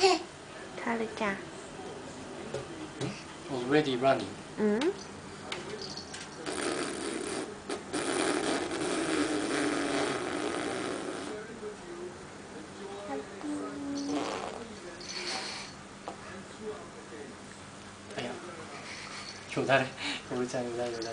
Tarika. Already running. Mm -hmm. Ayun. Yodar. Kumusta ang yodar?